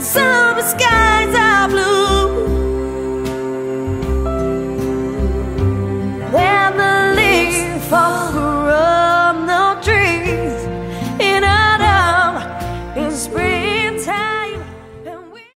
summer sky.